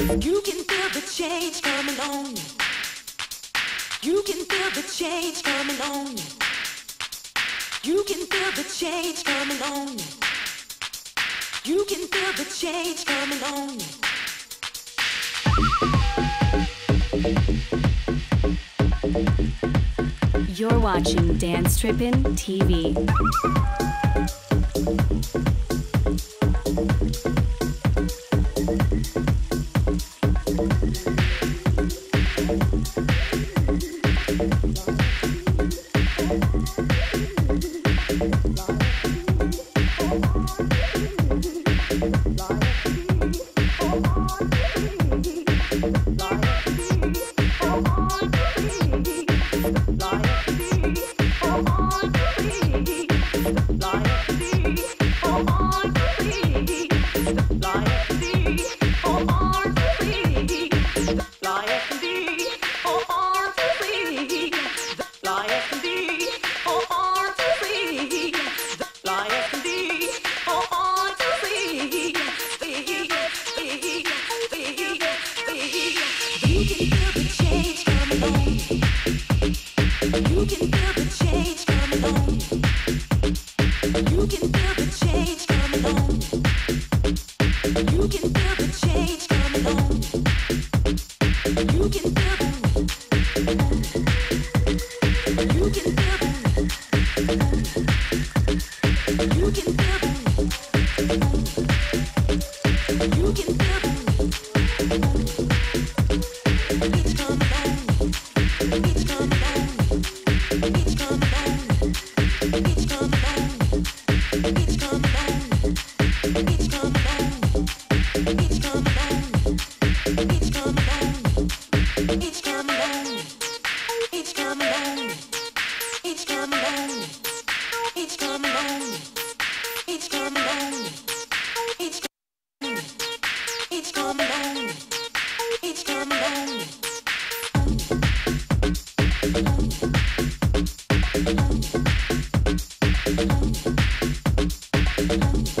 You can feel the change coming on you. You can feel the change coming on you. You can feel the change coming on you. You can feel the change coming on you. You're watching DanceTrippin TV. You can feel the It's coming on. down.